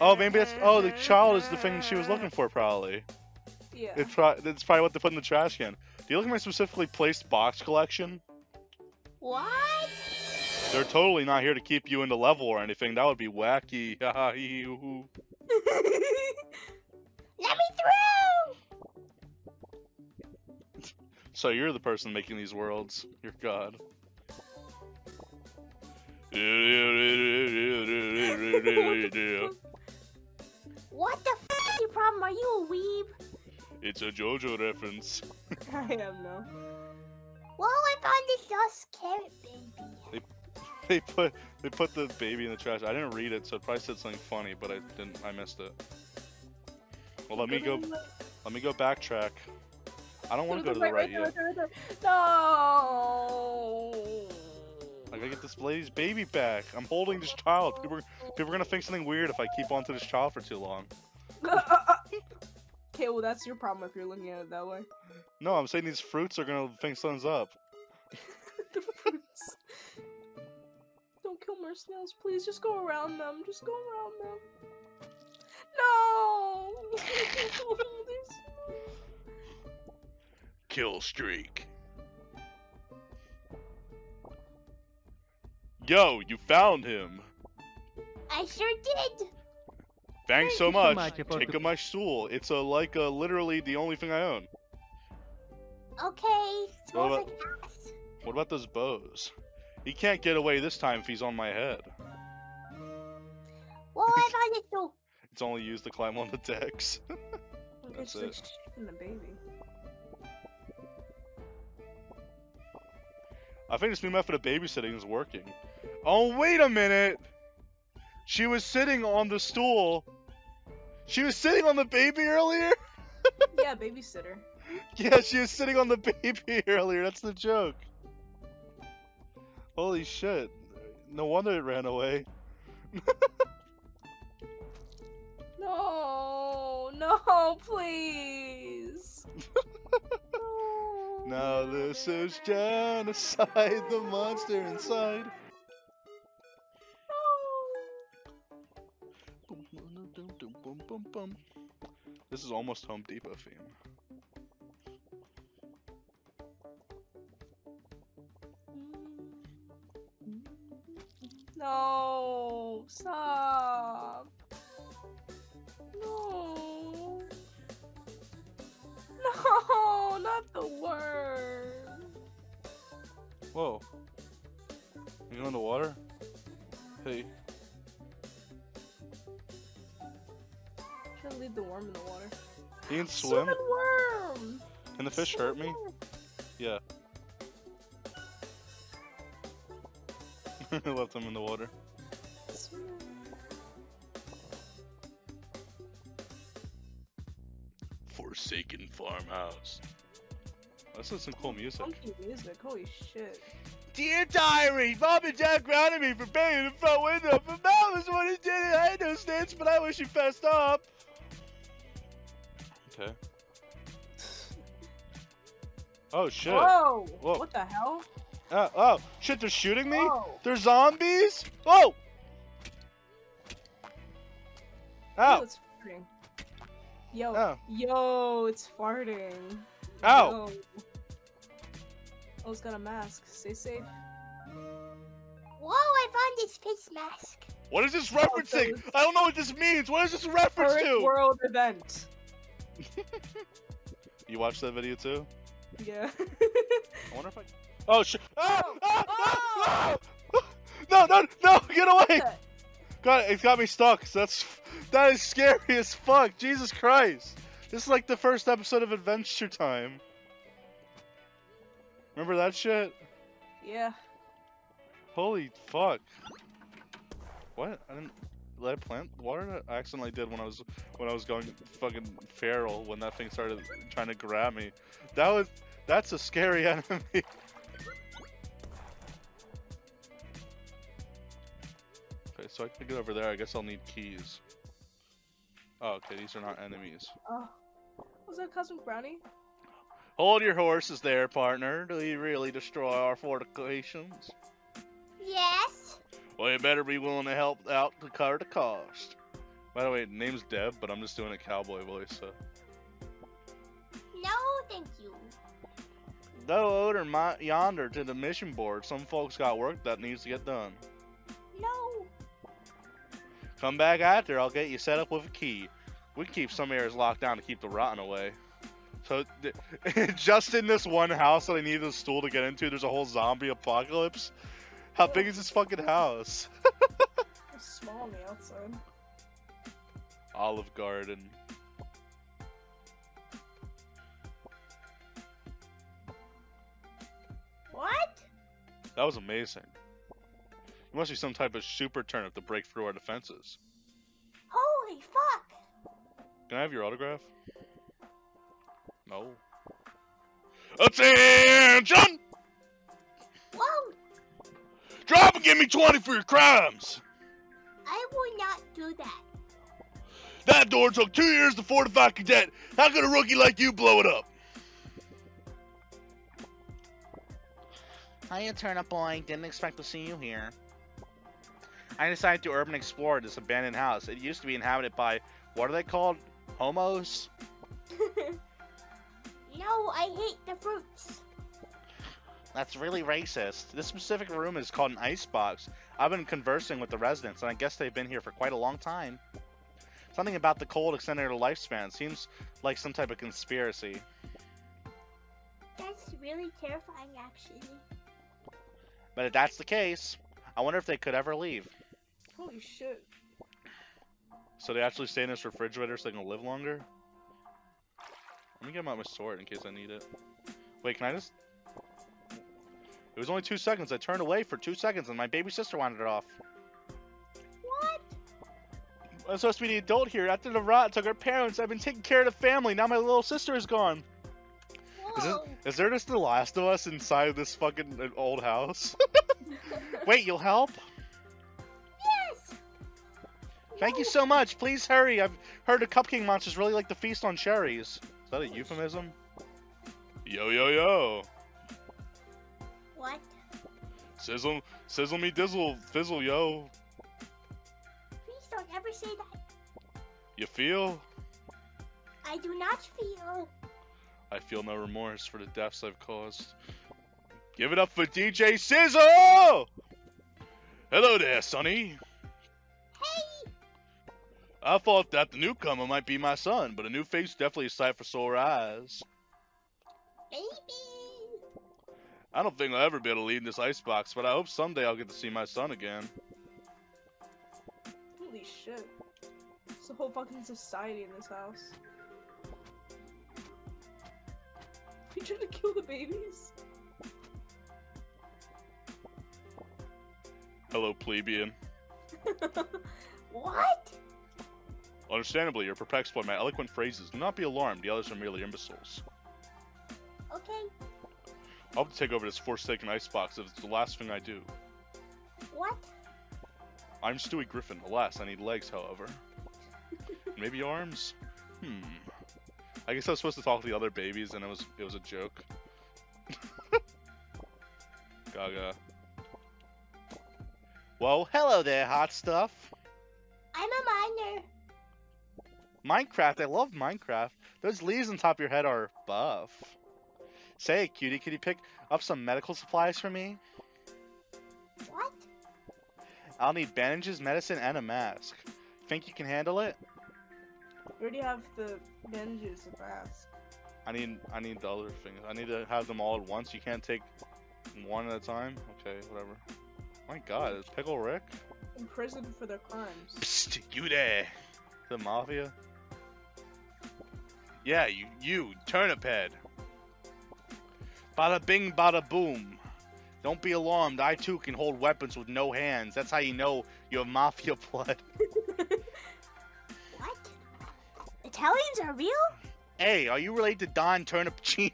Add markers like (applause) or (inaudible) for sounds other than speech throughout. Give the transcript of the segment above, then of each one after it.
Oh, maybe that's. Oh, the child is the thing she was looking for, probably. Yeah. It's, pro- it's probably what they put in the trash can. Do you look at my specifically placed box collection? What? They're totally not here to keep you in the level or anything. That would be wacky. (laughs) Let me through! so you're the person making these worlds. You're God. (laughs) (laughs) What the f is your problem? Are you a weeb? It's a JoJo reference. (laughs) I am no. Well, I found this lost carrot baby. They they put they put the baby in the trash. I didn't read it, so it probably said something funny, but I didn't. I missed it. Well, let me go. Let me go backtrack. I don't want to go to the right yet. No. I gotta get this lady's baby back. I'm holding this child. People, are- people are gonna think something weird if I keep on to this child for too long. okay, well that's your problem if you're looking at it that way. No, I'm saying these fruits are gonna think something's up. (laughs) the fruits. Don't kill more snails, please. Just go around them. Just go around them. No. (laughs) (laughs) Kill streak. Yo, you found him. I sure did. Thanks so Thank so much. much, Apocalypse. Take of my stool. It's a like a literally the only thing I own. Okay. Smells What like ass. What about those bows? He can't get away this time if he's on my head. Well, I found it too. (laughs) It's only used to climb on the decks. (laughs) It's That's like it. shitting the baby. I think this new method of babysitting is working. Oh, wait a minute! She was sitting on the stool. She was sitting on the baby earlier? (laughs) yeah, babysitter. Yeah, she was sitting on the (laughs) baby earlier. That's the joke. Holy shit. No wonder it ran away. (laughs) No, no, please. no. Now this is genocide, the monster inside. This is almost Home Depot theme. No, stop. No. No, not the worm. Whoa. You go in the water? Hey. Should leave the worm in the water. He can swim? Stupid worm. Can the fish hurt me? Yeah. I (laughs) Left him in the water. Forsaken farmhouse. This is some cool music. Funky music. Holy shit. Dear diary, mom and dad grounded me for banging the front window, but mom was the one who did it. I had no stitch, but I wish you fessed up. Oh shit. Whoa. Whoa. What the hell? Uh, oh shit! They're shooting me. Whoa. They're zombies. Oh. Yo, it's farting. Yo, Ow. yo, it's farting. Ow! Yo. Oh, it's got a mask. Stay safe. Whoa, I found this face mask. What is this referencing? I don't know what this means. What is this a reference Current to? world event. (laughs) You watched that video too? Yeah. (laughs) I wonder if I. Oh shit! Ah! Oh, Ah! oh. Ah! Ah! (laughs) No! No! No! Get away! God, it's got me stuck. That's that is scary as fuck. Jesus Christ! This is like the first episode of Adventure Time. Remember that shit? yeah. Holy fuck! What? I didn't. Did I plant water? I accidentally did when I was when I was going fucking feral when that thing started trying to grab me. That was that's a scary (laughs) enemy. okay, so I can get over there. I guess I'll need keys. Oh, okay, these are not enemies. Oh. Was that Cosmic Brownie? Hold your horses there, partner. Do you really destroy our fortifications? Well, you better be willing to help out to cover the cost. By the way, name's Deb, but I'm just doing a cowboy voice. So. No, thank you. Go over my, yonder to the mission board. Some folks got work that needs to get done. No. Come back after. I'll get you set up with a key. We can keep some areas locked down to keep the rotten away. So, (laughs) just in this one house that I needed a stool to get into, there's a whole zombie apocalypse. How big is this fucking house? It's (laughs) small on the outside. Olive Garden. What? That was amazing. It must be some type of super turnip to break through our defenses. Holy fuck. Can I have your autograph? No. Attention! Drop and give me 20 for your crimes! I will not do that. That door took two years to fortify cadet. How could a rookie like you blow it up? Hiya, Turnip Boy. Didn't expect to see you here. I decided to urban explore this abandoned house. It used to be inhabited by, what are they called? Homos? (laughs) no, I hate the fruits. That's really racist. This specific room is called an icebox. I've been conversing with the residents, and I guess they've been here for quite a long time. Something about the cold extending their lifespan seems like some type of conspiracy. That's really terrifying, actually. But if that's the case, I wonder if they could ever leave. Holy shit. So they actually stay in this refrigerator so they can live longer? Let me get out my sword in case I need it. Wait, can I just... It was only two seconds. I turned away for two seconds and my baby sister wandered off. What? I'm supposed to be the adult here. After the rot took our parents, I've been taking care of the family. Now my little sister is gone. Is, it, is there just the last of us inside this fucking uh, old house? (laughs) (laughs) Wait, you'll help? Yes. Thank you so much. Please hurry. I've heard the cupcake monsters really like to feast on cherries. Is that a euphemism? Yo, yo, yo. What? Sizzle, sizzle me dizzle, fizzle, yo. Please don't ever say that. You feel? I do not feel. I feel no remorse for the deaths I've caused. Give it up for DJ Sizzle! Hello there, Sonny. Hey. I thought that the newcomer might be my son, but a new face definitely a sight for sore eyes. Baby. I don't think I'll ever be able to leave this icebox, but I hope someday I'll get to see my son again. Holy shit. It's a whole fucking society in this house. You trying to kill the babies? Hello, plebeian. (laughs) What? Understandably, you're perplexed by my eloquent phrases. Do not be alarmed, the others are merely imbeciles. Okay. I'll take over this Forsaken Icebox if it's the last thing I do. What? I'm Stewie Griffin. Alas, I need legs, however. (laughs) Maybe arms? Hmm. I guess I was supposed to talk to the other babies and it was it was a joke. (laughs) Gaga. Well, hello there, hot stuff. I'm a miner. Minecraft, I love Minecraft. Those leaves on top of your head are buff. Say, cutie, could you pick up some medical supplies for me? What? I'll need bandages, medicine, and a mask. Think you can handle it? You already have the bandages and mask. I need I need the other things. I need to have them all at once. You can't take one at a time. Okay, whatever. Oh my God, is Pickle Rick? Imprisoned for their crimes. Psst, you there? The mafia? Yeah, you you turnip head. Bada bing, bada boom. Don't be alarmed. I too can hold weapons with no hands. That's how you know you have mafia (laughs) blood. What? Italians are real? Hey, are you related to Don Turnipcino?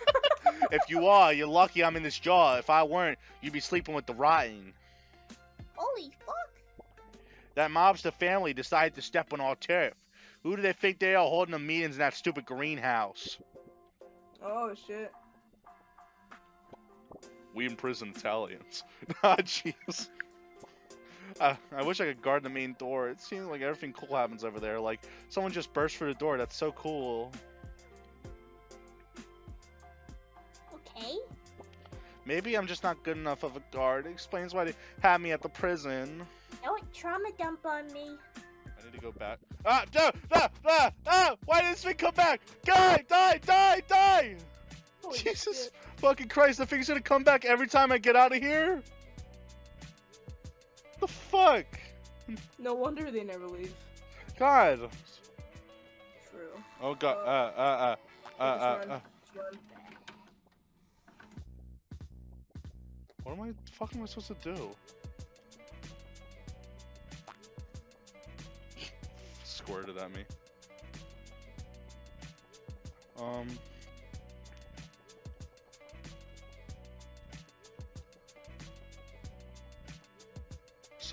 (laughs) if you are, you're lucky I'm in this jar. If I weren't, you'd be sleeping with the rotten. Holy fuck. That mobster family decided to step on our turf. Who do they think they are holding the meetings in that stupid greenhouse? Oh shit. We imprison Italians. (laughs) ah, jeez. Uh, I wish I could guard the main door. It seems like everything cool happens over there. Like someone just burst through the door. That's so cool. Okay. Maybe I'm just not good enough of a guard. It explains why they had me at the prison. Don't trauma dump on me. I need to go back. Ah, no, no, no, no! Why did this thing come back? Die, die, die, die! Holy Jesus shit. fucking Christ, the thing's gonna come back every time I get out of here? The fuck? No wonder they never leave. God. True. Oh god. Uh, uh, uh. Uh, uh, uh. What am I fuck am I supposed to do? (laughs) Squirted at me. Um.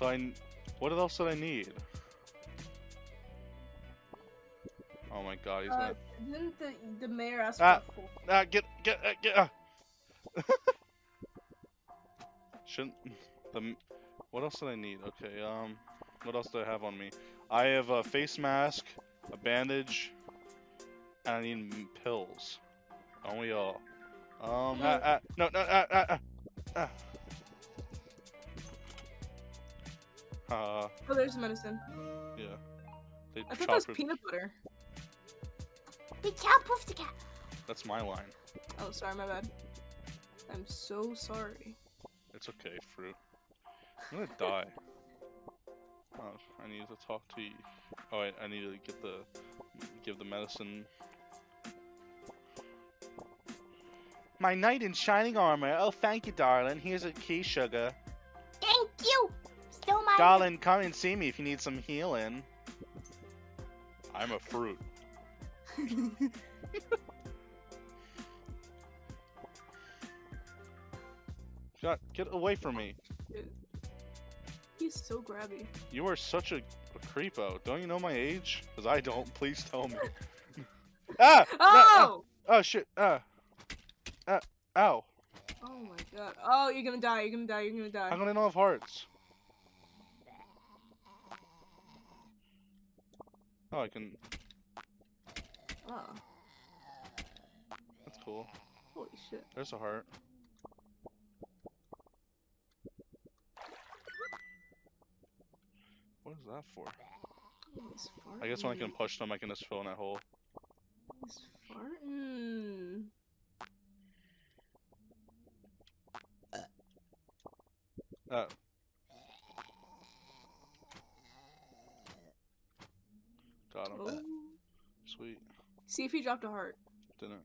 So I, what else did I need? Oh my god, he's Uh, gonna. didn't the the mayor ask Ah. for? Ah, get, get, uh, get. Uh. (laughs) Shouldn't the what else did I need? Okay, um, what else do I have on me? I have a face mask, a bandage, and I need pills. Don't we all? Um, ah, ah, no, no, ah, ah, ah, ah. Uh, Oh, there's medicine. yeah. They I thought that was it- peanut butter. The cow poof the cat. That's my line. Oh, sorry, my bad. I'm so sorry. It's okay, fruit. I'm gonna die. Oh, I need to talk to you. Oh, I, I need to get the give the medicine. My knight in shining armor. Oh, thank you, darling. Here's a key, sugar. Darling, come and see me if you need some healing. I'm a fruit. (laughs) God, get away from me. He's so grabby. You are such a, a creepo. Don't you know my age? Because I don't. (laughs) Please tell me. (laughs) ah! No, ah, Oh! oh shit! Ah! Ah! Ow! Oh my god. Oh, you're gonna die. You're gonna die. You're gonna die. How can I not have hearts? Oh, I can. Oh, That's cool. holy shit. There's a heart. What is that for? I guess when I can push them, I can just fill in that hole. He's farting. Ah. Got him. Oh. Sweet. See if he dropped a heart. Didn't.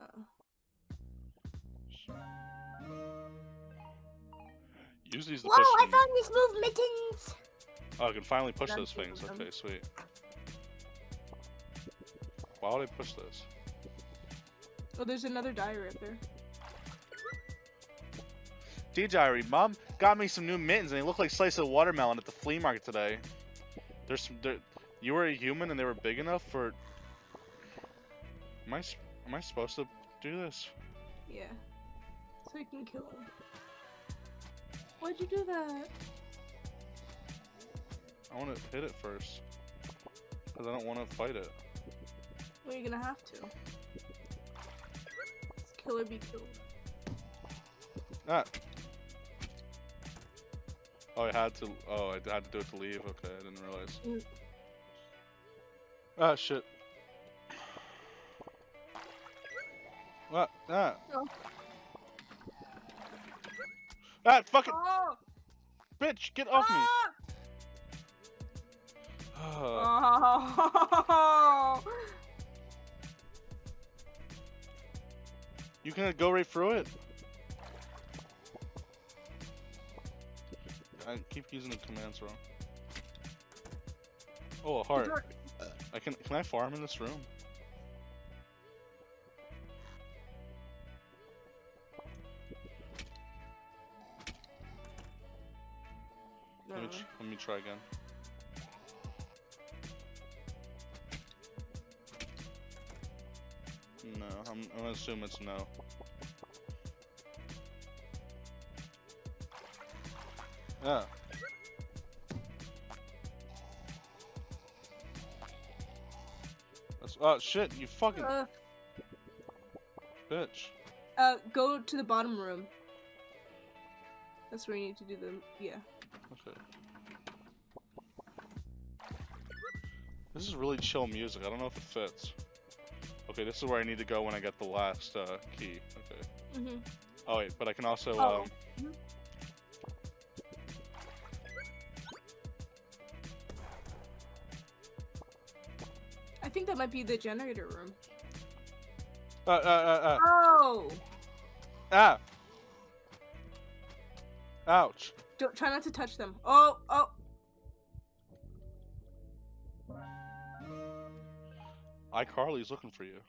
Uh, Use these to Whoa, push I them. found this move, mittens. Oh, I can finally push That's those things. awesome. Okay, sweet. Why would I push this? oh, there's another diary right there. D Diary, Mom got me some new mittens and they look like slices of watermelon at the flea market today. There's some. There, you were a human and they were big enough for. Am I? Am I supposed to do this? Yeah. So you can kill him. Why'd you do that? I want to hit it first. Because I don't want to fight it. Well, you're gonna have to. Kill or be killed. Ah. Oh, I had to. Oh, I had to do it to leave. Okay, I didn't realize. Mm. Ah, shit. What? Ah. Oh. Ah, fucking Oh! bitch, get off me. Ah! Ah, Oh! you can go right through it. I keep using the commands wrong. Oh, a heart. I can. Can I farm in this room? try again. No, I'm, I'm gonna assume it's no. Yeah. That's oh shit, you fucking uh, bitch. Uh go to the bottom room. That's where you need to do the Yeah. Okay. This is really chill music. I don't know if it fits. Okay, this is where I need to go when I get the last uh, key. Okay. Mhm. Oh wait, but I can also Oh. um. Mhm. I think that might be the generator room. Uh, uh, uh, uh, Oh! ah! Ouch! Don't try not to touch them. Oh, oh. iCarly's looking for you.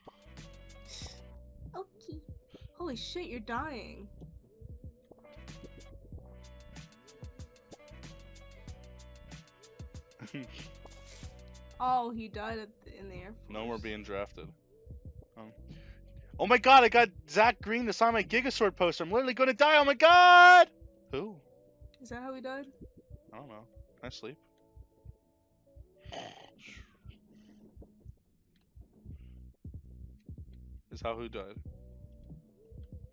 Okay. Holy shit, you're dying. (laughs) Oh, he died at the, in the air. no more being drafted. Um, oh my god! I got Zach Green to sign my Gigasword poster. I'm literally gonna die. Oh my god! Who? Is that how he died? I don't know. Can I sleep? (laughs) Is how who died?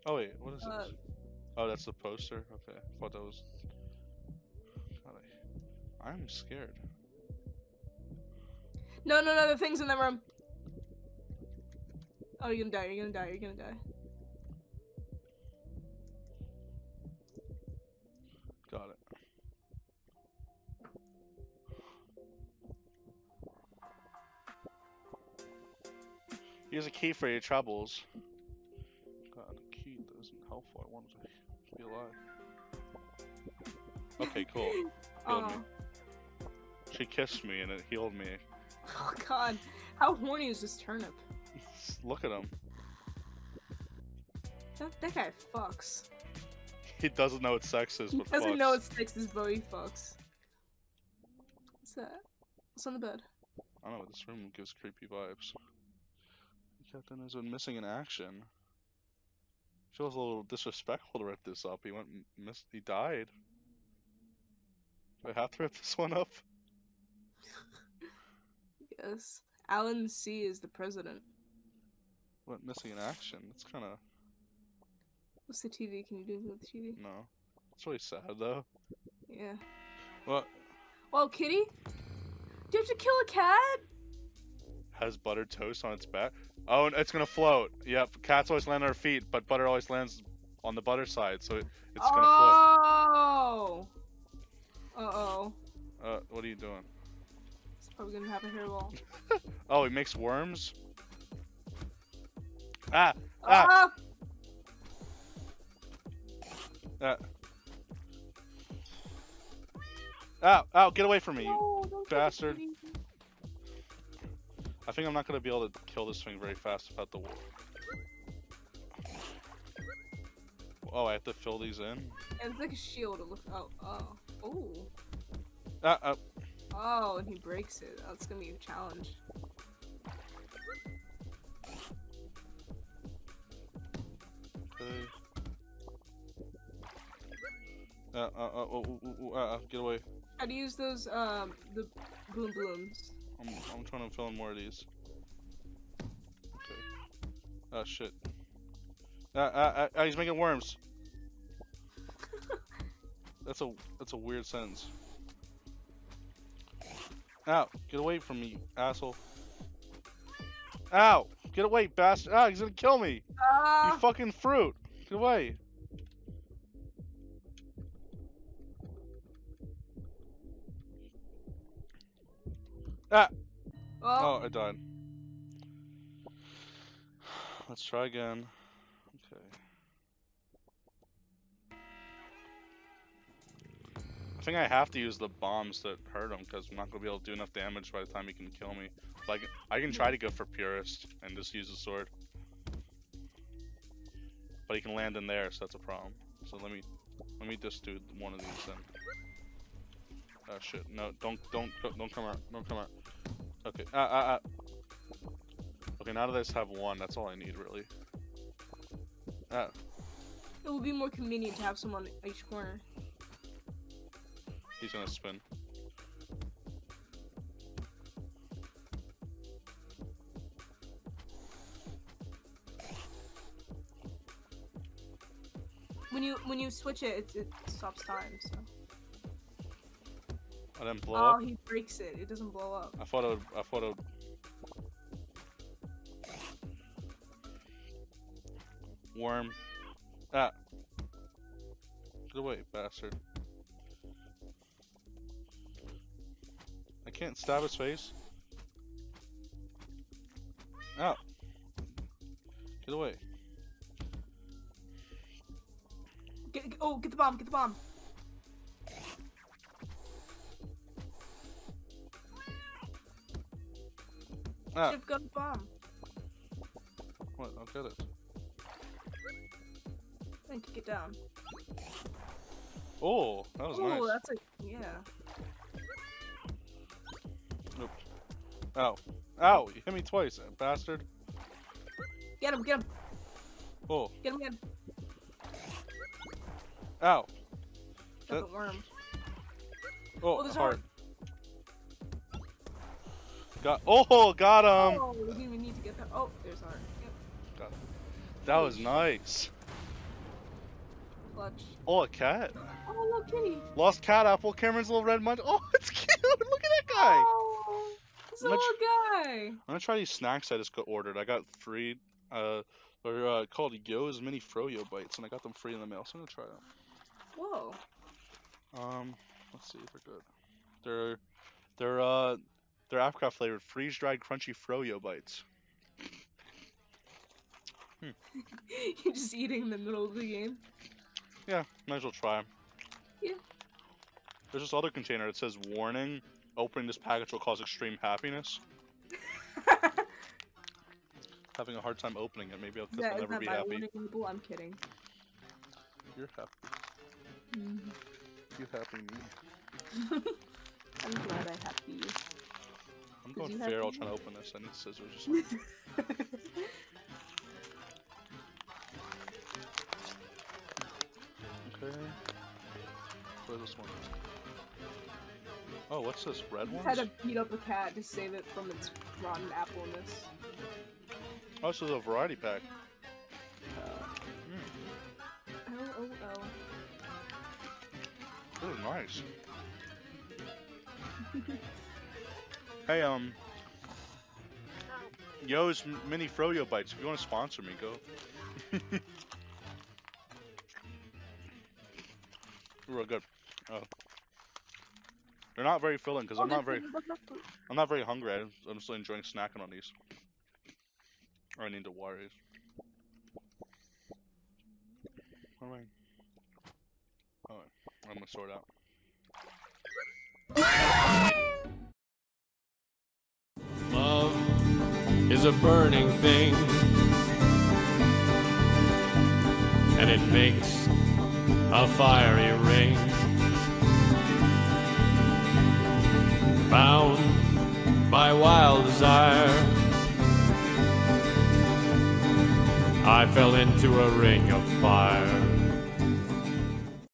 Oh wait, what is Uh, this? Oh, that's the poster. Okay, I thought that was. God, I... I'm scared. No, no, no, the thing's in the room. Oh, you're gonna die, you're gonna die, you're gonna die. Key for your troubles. God, a key isn't helpful. I wanted to be alive. (laughs) Okay, cool. Healed Oh. me. She kissed me and it healed me. (laughs) oh god. How horny is this turnip? (laughs) Look at him. That, that guy fucks. He doesn't know what sex is, He but doesn't fucks. know it's Texas, but he fucks. What's that? What's on the bed? I don't know. This room gives creepy vibes. Captain has been missing in action. Feels a little disrespectful to rip this up. He went miss. He died. Do I have to rip this one up? (laughs) Yes. Alan C is the president. Went missing in action. It's kind of What's the TV? Can you do anything with the TV? no. It's really sad though. Yeah. Well, Well, kitty? Did you kill a cat? has buttered toast on its back. Oh, it's gonna float. Yep. Cats always land on their feet, but butter always lands on the butter side, so it, it's gonna float. oh! Uh oh. Uh, what are you doing? It's probably gonna have a hairball. Oh, he makes worms. Ah, Ah! Ah! Ow, ow, get away from me, you No, bastard. I think I'm not gonna be able to kill this thing very fast without the. Oh, I have to fill these in. It's like a shield. It looks. Oh, oh, oh, Ah, ah, oh, and he breaks it. That's gonna be a challenge. okay. Uh, uh, uh, oh, oh, oh, oh, uh, uh, get away. How to use those um the boom blooms? I'm, I'm trying to fill in more of these. Okay. Oh shit. Ah, ah, ah, ah, he's making worms. (laughs) That's a that's a weird sentence. Ow! Get away from me, asshole. Ow! Get away, bastard! Ah, he's gonna kill me! You Ah! fucking fruit! Get away! Ah! Oh, Oh, I died. (sighs) Let's try again. Okay. I think I have to use the bombs that hurt him because I'm not gonna be able to do enough damage by the time he can kill me. Like I can try to go for purist and just use the sword, but he can land in there, so that's a problem. So let me let me just do one of these then. Oh shit! No, don't, don't, don't come out! Don't come out! Okay. Ah, ah, ah. Okay, now that I just have one, that's all I need, really. Ah. It will be more convenient to have someone at each corner. He's gonna spin. When you when you switch it, it, it stops time. So. I didn't blow oh, up. he breaks it. It doesn't blow up. I thought it would, I thought it would... Worm. Ah. Get away, bastard. I can't stab his face. Out. Get away. Get- oh, get the bomb. Get the bomb. Ah. Shiv got the bomb. What? I'll get it. And kick it down. Oh, that was oh, nice. that's like yeah. Ow. Ow, you hit me twice, bastard. Get him. Get him. Oh, Get him. Get him. ow. That- worm. Oh, Oh, there's a heart. Got. Oh, got him. oh, we didn't even need to get that. Oh, there's our yep, That was nice. clutch. Oh, a cat. Oh, look, kitty. Lost cat apple. Cameron's little red munch. Oh, (laughs) it's cute. Look at that guy. Oh, he's a little guy. I'm gonna try these snacks I just got ordered. I got three. Uh, they're uh, called Yo's Mini Froyo Bites, and I got them free in the mail. So I'm gonna try them. Whoa. Um, let's see if they're good. They're they're uh they're apricot flavored freeze dried crunchy froyo bites. (laughs) You're just eating in the middle of the game. Yeah, might as well try. Yeah. There's this other container that says warning: opening this package will cause extreme happiness. (laughs) Having a hard time opening it. Maybe I'll, that, I'll never be happy. label? I'm kidding. You're happy. Mhm. You happy me. (laughs) I'm glad I have you. I'm going feral trying to open this. I need scissors. (laughs) Okay. Where's this one? Oh, what's this? Red ones? had to beat up a cat to save it from its rotten appleness. Oh, this is a variety pack. Oh, oh, oh. This is nice. (laughs) hey, um, Yo's Mini Froyo Bites. If you want to sponsor me, go. (laughs) Real good. Oh. They're not very filling because I'm not very. I'm not very hungry. I'm still enjoying snacking on these. Or I need to wire these. What am Oh, I'm gonna sort out. Is a burning thing, and it makes a fiery ring. Bound by wild desire, I fell into a ring of fire.